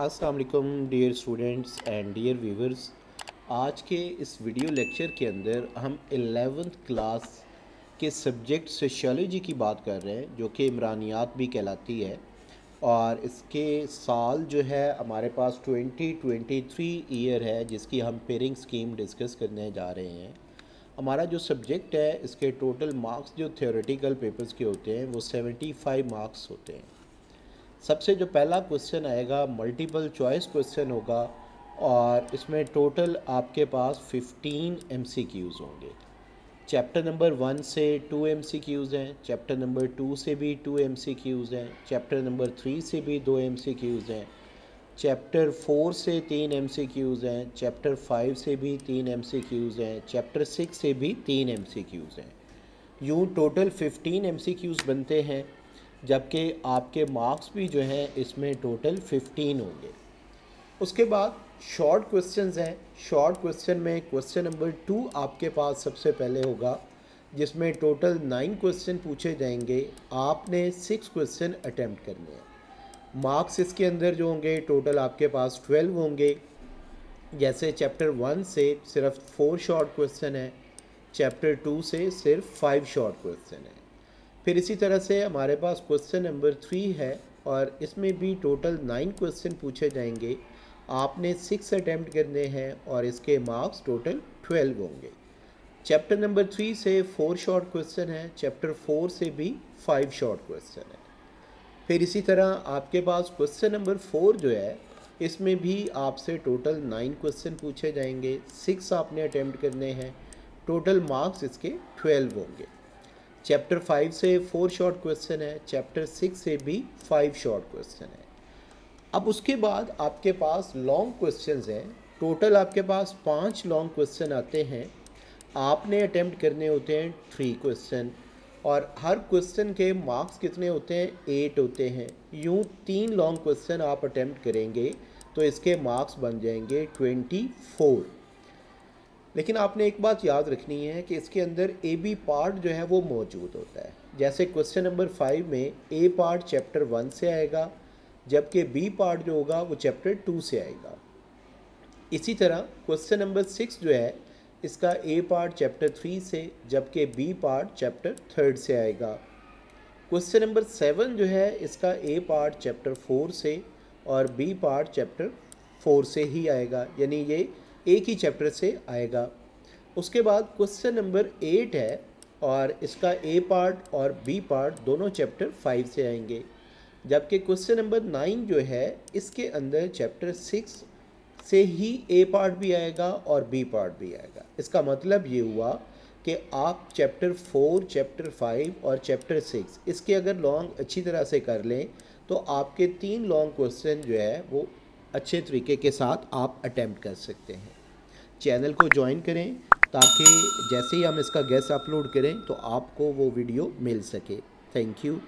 अस्सलाम वालेकुम dear students and dear viewers आज के इस वीडियो लेक्चर के अंदर हम एलेवेंथ क्लास के सब्जेक्ट सोशोलॉजी की बात कर रहे हैं, जो कि इमरानियात भी कहलाती है। और इसके साल जो है, हमारे पास 2023 ईयर है, जिसकी हम पेयरिंग स्कीम डिस्कस करने जा रहे हैं। हमारा जो सब्जेक्ट है, इसके टोटल मार्क्स जो थियोरेटिकल पेपर्स के होते हैं, वो 75 मार्क्स होते हैं। सबसे जो पहला क्वेश्चन आएगा मल्टीपल चॉइस क्वेश्चन होगा और इसमें टोटल आपके पास 15 एम होंगे। चैप्टर नंबर वन से टू एम हैं चैप्टर नंबर टू से भी टू एम हैं चैप्टर नंबर थ्री से भी दो एम हैं चैप्टर फोर से तीन एम हैं चैप्टर फाइव से भी तीन एम हैं चैप्टर सिक्स से भी तीन एम हैं। यूँ टोटल फिफ्टीन एम बनते हैं। जबकि आपके मार्क्स भी जो हैं, इसमें टोटल फिफ्टीन होंगे। उसके बाद शॉर्ट क्वेश्चंस हैं। शॉर्ट क्वेश्चन में क्वेश्चन नंबर टू आपके पास सबसे पहले होगा, जिसमें टोटल नाइन क्वेश्चन पूछे जाएँगे। आपने सिक्स क्वेश्चन अटैम्प्ट करने हैं। मार्क्स इसके अंदर जो होंगे टोटल आपके पास ट्वेल्व होंगे। जैसे चैप्टर वन से सिर्फ़ फोर शॉर्ट क्वेश्चन है। चैप्टर टू से सिर्फ़ फाइव शॉर्ट क्वेश्चन है। फिर इसी तरह से हमारे पास क्वेश्चन नंबर थ्री है और इसमें भी टोटल नाइन क्वेश्चन पूछे जाएँगे। आपने सिक्स अटैम्प्ट करने हैं और इसके मार्क्स टोटल ट्वेल्व होंगे। चैप्टर नंबर थ्री से फोर शॉर्ट क्वेश्चन है चैप्टर फोर से भी फाइव शॉर्ट क्वेश्चन है। फिर इसी तरह आपके पास क्वेश्चन नंबर फोर जो है, इसमें भी आपसे टोटल नाइन क्वेश्चन पूछे जाएँगे। सिक्स आपने अटैम्प्ट करने हैं टोटल मार्क्स इसके ट्वेल्व होंगे। चैप्टर फाइव से फोर शॉर्ट क्वेश्चन है चैप्टर सिक्स से भी फाइव शॉर्ट क्वेश्चन है। अब उसके बाद आपके पास लॉन्ग क्वेश्चंस हैं। टोटल आपके पास पाँच लॉन्ग क्वेश्चन आते हैं। आपने अटैम्प्ट करने होते हैं थ्री क्वेश्चन और हर क्वेश्चन के मार्क्स कितने होते हैं? एट होते हैं। यूँ तीन लॉन्ग क्वेश्चन आप अटैम्प्ट करेंगे तो इसके मार्क्स बन जाएँगे ट्वेंटी फोर लेकिन आपने एक बात याद रखनी है कि इसके अंदर ए बी पार्ट जो है वो मौजूद होता है। जैसे क्वेश्चन नंबर फाइव में ए पार्ट चैप्टर वन से आएगा, जबकि बी पार्ट जो होगा वो चैप्टर टू से आएगा। इसी तरह क्वेश्चन नंबर सिक्स जो है, इसका ए पार्ट चैप्टर थ्री से, जबकि बी पार्ट चैप्टर थर्ड से आएगा। क्वेश्चन नंबर सेवन जो है, इसका ए पार्ट चैप्टर फोर से और बी पार्ट चैप्टर फोर से ही आएगा। यानी ये एक ही चैप्टर से आएगा। उसके बाद क्वेश्चन नंबर एट है और इसका ए पार्ट और बी पार्ट दोनों चैप्टर फाइव से आएँगे। जबकि क्वेश्चन नंबर नाइन जो है, इसके अंदर चैप्टर सिक्स से ही ए पार्ट भी आएगा और बी पार्ट भी आएगा। इसका मतलब ये हुआ कि आप चैप्टर फोर चैप्टर फाइव और चैप्टर सिक्स इसके अगर लॉन्ग अच्छी तरह से कर लें तो आपके तीन लॉन्ग क्वेश्चन जो है, वो अच्छे तरीके के साथ आप अटैम्प्ट कर सकते हैं। चैनल को ज्वाइन करें ताकि जैसे ही हम इसका गैस अपलोड करें तो आपको वो वीडियो मिल सके। Thank you